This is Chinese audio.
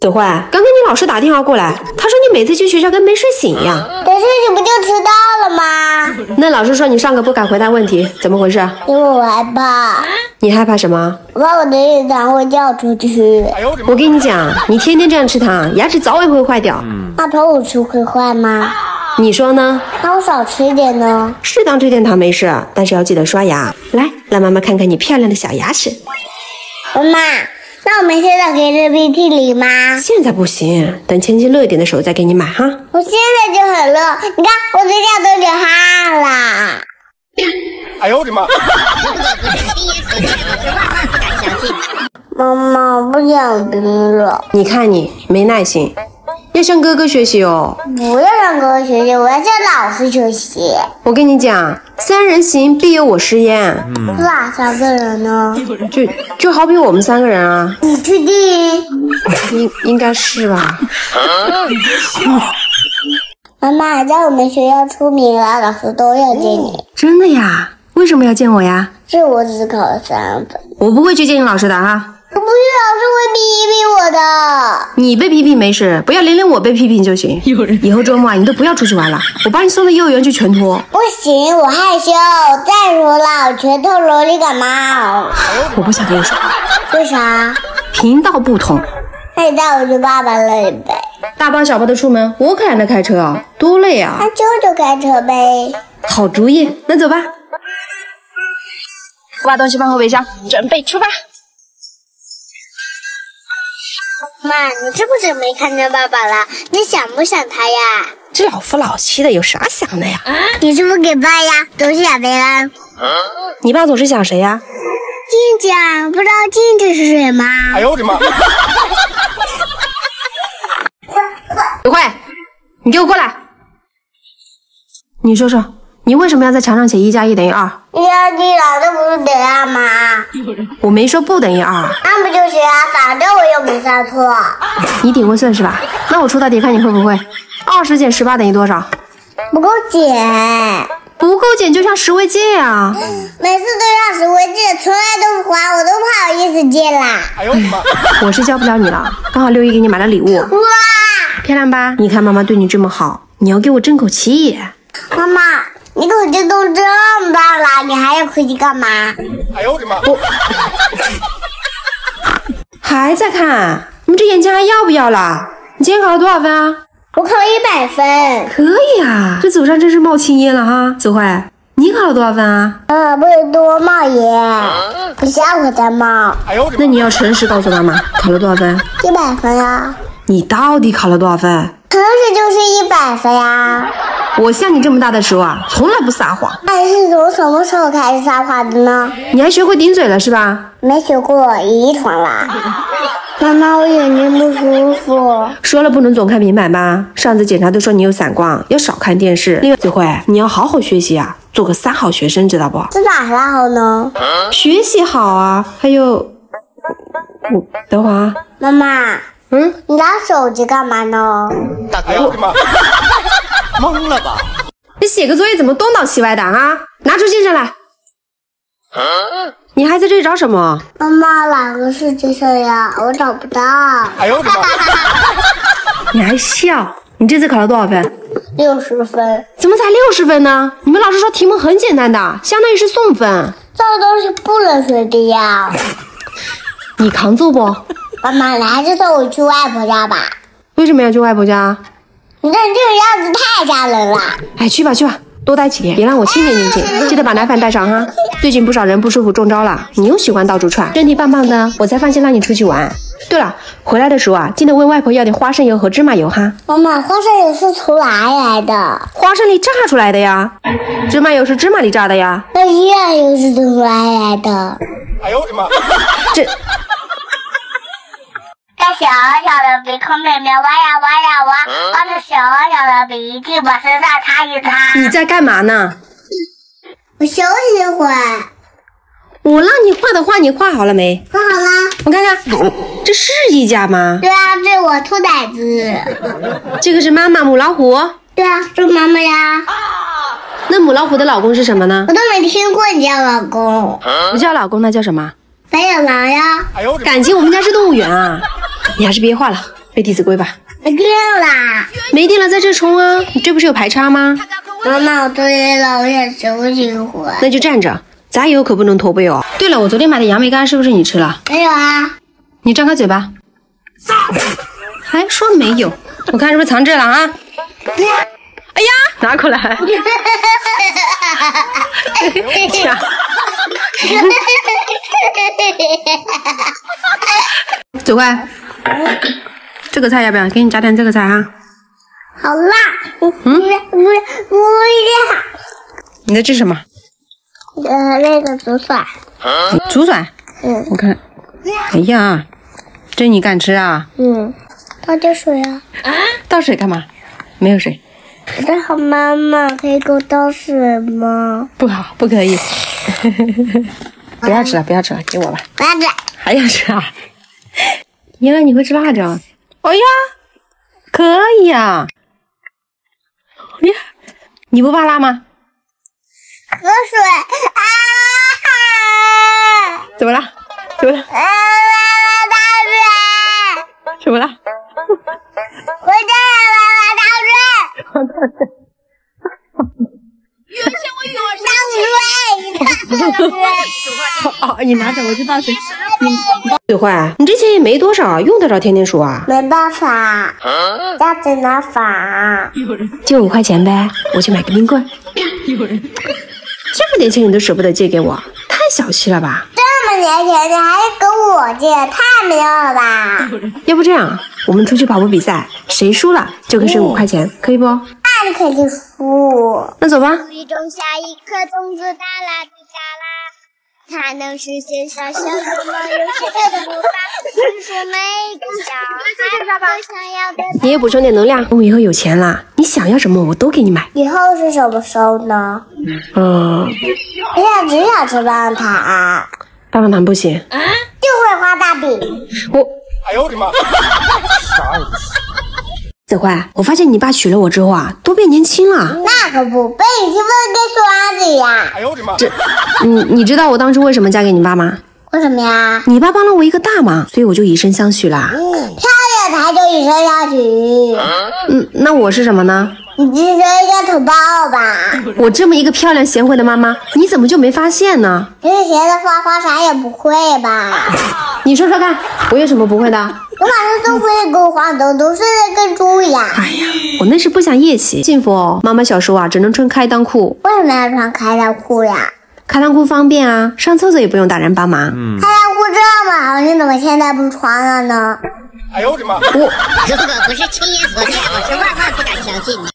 子慧，刚刚你老师打电话过来，他说你每次去学校跟没睡醒一样。可是你不就迟到了吗？那老师说你上课不敢回答问题，怎么回事？因为我害怕，你害怕什么？我怕我的血糖会掉出去。我跟你讲，你天天这样吃糖，牙齿早晚会坏掉。那陪我吃会坏吗？你说呢？那我少吃一点呢？适当吃点糖没事，但是要记得刷牙。来，让妈妈看看你漂亮的小牙齿。妈妈，那我们现在可以吃冰淇淋吗？现在不行，等天气热一点的时候再给你买哈。我现在就很热，你看我嘴角都流汗了。哎呦我的妈！妈妈，我不想吃了，你看你没耐心，要向哥哥学习哦。不要向哥哥学习，我要向老师学习。我跟你讲，三人行必有我师焉。是哪三个人呢？就就好比我们三个人啊，你确定？应应该是吧？妈妈，在我们学校出名了，老师都要见你。真的呀？为什么要见我呀？是我只考了三分，我不会去见你老师的哈。我不是，老师会批评我的。你被批评没事，不要连累我被批评就行。以后周末啊，你都不要出去玩了，我把你送到幼儿园去全托。不行，我害羞。再说了，我全托萝莉感冒。我不想跟你说话，为啥？频道不同。那你带我去爸爸那里呗。大包小包的出门，我可懒得开车啊，多累啊！那舅舅开车呗。好主意，那走吧。我把东西放后备箱，准备出发。妈，你这么久没看见爸爸了？你想不想他呀？这老夫老妻的，有啥想的呀？你是不是给爸呀？总是想别人。你爸总是想谁呀？静静，不知道静静是谁吗？哎呦我的妈！刘慧，你给我过来。你说说，你为什么要在墙上写一加一等于二？一加一老师不是等于二吗？我没说不等于二。那不就行啊？反正我又没算错。你顶会算是吧？那我出道题看你会不会。二十减十八等于多少？不够减，不够减就像十位借啊！每次都让十位借，从来都不还，我都不好意思借啦。哎呦我的妈！我是教不了你了，刚好六一给你买了礼物，哇，漂亮吧？你看妈妈对你这么好，你要给我争口气。妈妈，你口气都这么大了，你还要客气干嘛？哎呦我的妈！还在 看？你们这眼睛还要不要了？你今天考了多少分啊？我考了一百分。可以啊，这祖上真是冒青烟了哈。子慧，你考了多少分啊？嗯，不是多冒烟，我下回再冒。哎呦我的！那你要诚实告诉妈妈，考了多少分？一百分呀，你到底考了多少分？诚实就是一百分呀。我像你这么大的时候啊，从来不撒谎。那你是从什么时候开始撒谎的呢？你还学会顶嘴了是吧？没学过，遗传啦。妈妈，我眼睛不舒服。说了不能总看平板吧？上次检查都说你有散光，要少看电视。另外，子慧，你要好好学习啊，做个三好学生，知道不？这哪三好呢？学习好啊，还有，我等会儿啊，妈妈，嗯，你拿手机干嘛呢？哎呦我的妈！懵了吧？你写个作业怎么东倒西歪的啊？拿出精神来！你还在这里找什么？妈妈，哪个是精神呀？我找不到。哎呦我的妈！你还笑？你这次考了多少分？六十分，怎么才六十分呢？你们老师说题目很简单的，相当于是送分。这个东西不能随便要。你扛揍不？妈妈，你还是送我去外婆家吧。为什么要去外婆家？你看你这个样子太吓人了。哎，去吧去吧，多待几天，别让我清点进去。记得把奶粉带上哈。最近不少人不舒服中招了，你又喜欢到处窜，身体棒棒的，我才放心让你出去玩。对了，回来的时候啊，记得问外婆要点花生油和芝麻油哈。妈妈，花生油是从哪里来的？花生里榨出来的呀，芝麻油是芝麻里榨的呀。那依然油是从哪里来的？哎呦我的妈！这在小小的鼻孔里面挖呀挖呀挖，小小的鼻涕往身上擦一擦。你在干嘛呢？我休息一会儿。我让你画的画你画好了没？画好了。我看看，这是一家吗？对啊，这是我兔崽子。这个是妈妈母老虎。对啊，这是妈妈呀。那母老虎的老公是什么呢我？都没听过你叫老公。不叫老公，那叫什么？白眼狼呀。感情我们家是动物园啊！你还是别画了，背《弟子规》吧。没电啦！没电了，在这充啊！你这不是有排插吗？妈妈，我作业了，我想休息一会儿。那就站着，咱以后可不能驼背哦。对了，我昨天买的杨梅干是不是你吃了？没有啊？你张开嘴巴。还说没有？我看是不是藏这了啊？哎呀，拿过来。走开，这个菜要不要？给你加点这个菜哈。好辣！嗯，不是不是不是，你在吃什么？呃，那个竹笋。竹笋？嗯我看。哎呀，这你敢吃啊？嗯，倒点水啊。啊倒水干嘛？没有水，那好，妈妈可以给我倒水吗？不好，不可以。不要吃了，不要吃了，给我吧。不要吃。还要吃啊？原来你会吃辣椒。哎呀，可以啊。哎呀，你不怕辣吗？喝水啊！怎么了？怎么了？啊！大水！怎么了？回家了，大水！大水！大水！哦，你拿着，我去倒水。水坏，你这钱也没多少，用得着天天数啊？没办法，要怎么法？借五块钱呗，我去买个冰棍。有人，这么点钱你都舍不得借给我，太小气了吧？这么点钱，你还跟我借，太没用了吧？要不这样，我们出去跑步比赛，谁输了就可以省五块钱，可以不？那你肯定输。那走吧。雨种下一颗种子，哒啦滴哒啦，它能实现小小的梦，有的步伐，是说每个小孩都想要的。你也补充点能量，等我以后有钱了，你想要什么我都给你买。以后是什么时候呢？嗯，我想只想吃棒棒糖，棒棒糖不行，就会画大饼。我哎呦我的妈！啥也不是。子坏，我发现你爸娶了我之后啊，都变年轻了。那可不，被你欺负的跟孙子一样。哎呦我的妈！这你你知道我当初为什么嫁给你爸吗？为什么呀？你爸帮了我一个大忙，所以我就以身相许啦。漂亮才就以身相许，嗯，那我是什么呢？你只是一个土包吧？我这么一个漂亮贤惠的妈妈，你怎么就没发现呢？你是闲的花花啥也不会吧？你说说看，我有什么不会的？我晚上都会跟晃动，都睡得跟猪一样。哎呀，我那是不想夜起，幸福哦。妈妈小时候啊，只能穿开裆裤，为什么要穿开裆裤呀？开裆裤方便啊，上厕所也不用大人帮忙。开裆裤这么好，你怎么现在不穿了呢？哎呦我的妈！我如 果不是亲眼所见，我是万万不敢相信的。